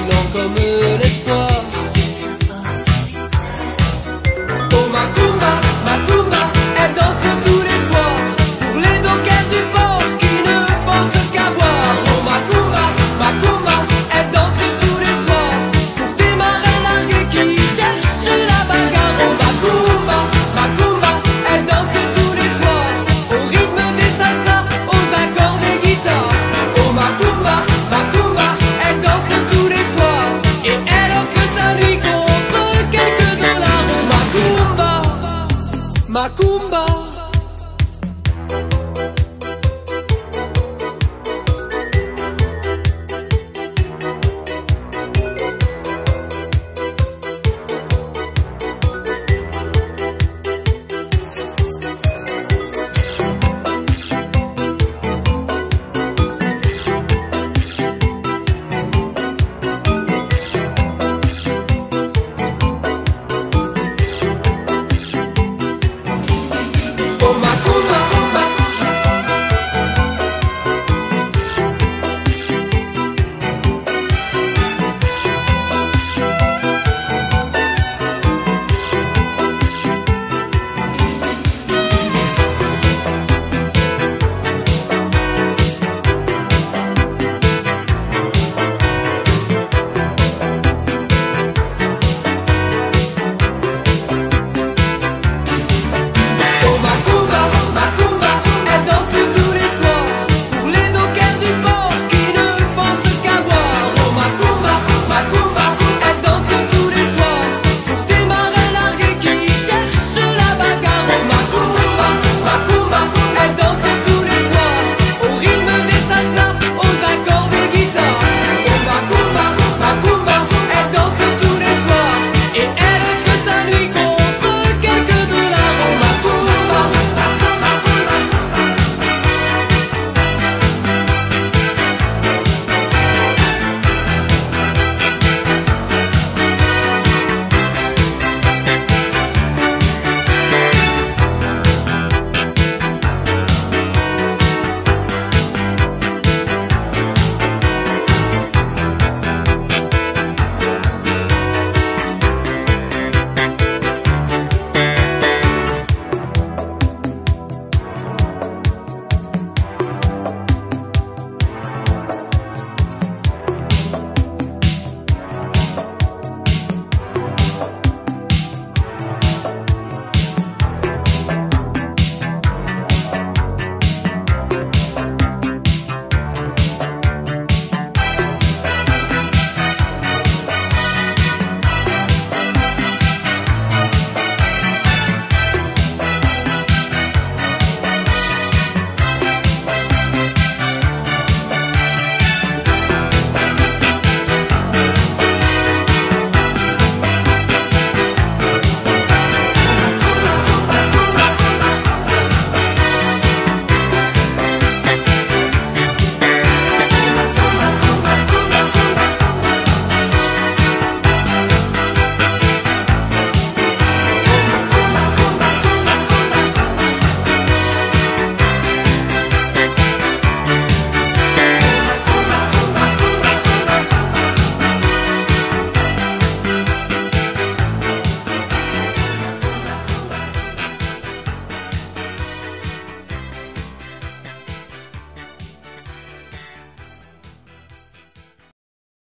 brûlant comme l'espoir.